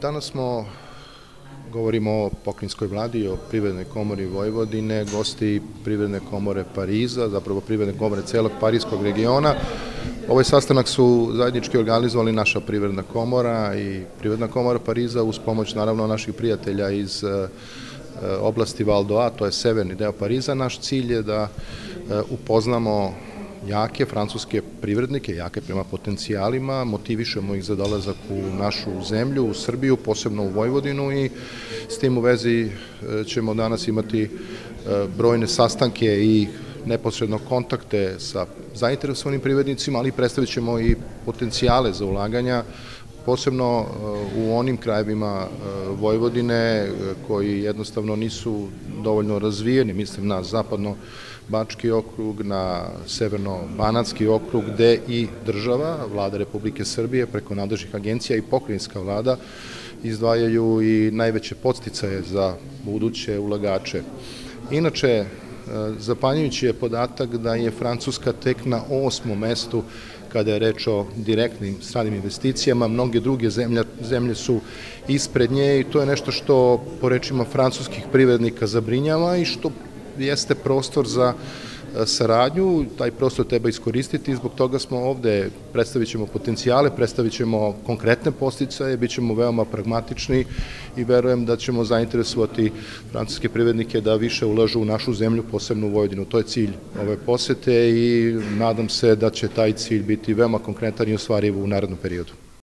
Danas smo, govorimo o pokrinjskoj vladi, o privrednoj komori Vojvodine, gosti privredne komore Pariza, zapravo privredne komore celog parijskog regiona. Ovaj sastanak su zajednički organizovali naša privredna komora i privredna komora Pariza uz pomoć naravno naših prijatelja iz e, oblasti Valdoa, to je severni deo Pariza. Naš cilj je da e, upoznamo jake francuske privrednike, jake prema potencijalima, motivišemo ih za dolazak u našu zemlju, u Srbiju, posebno u Vojvodinu i s tim u vezi e, ćemo danas imati e, brojne sastanke i neposredno kontakte sa zainteresovanim privrednicima, ali predstavit ćemo i potencijale za ulaganja, posebno e, u onim krajevima Vojvodine koji jednostavno nisu dovoljno razvijeni, mislim na zapadno Bački okrug, na severno-banatski okrug, gde i država, vlada Republike Srbije, preko nadležnih agencija i pokrinjska vlada, izdvajaju i najveće podsticaje za buduće ulagače. Inače, e, zapanjujući je podatak da je Francuska tek na osmom mestu kada je reč o direktnim stranim investicijama, mnoge druge zemlje, zemlje su ispred nje i to je nešto što po rečima francuskih privrednika zabrinjava i što jeste prostor za e, saradnju, taj prostor treba iskoristiti i zbog toga smo ovde, predstavit ćemo potencijale, predstavit ćemo konkretne posticaje, bit ćemo veoma pragmatični i verujem da ćemo zainteresovati francuske privrednike da više ulažu u našu zemlju, posebno u Vojvodinu. To je cilj ove posete i nadam se da će taj cilj biti veoma konkretan i ostvariv u narednom periodu.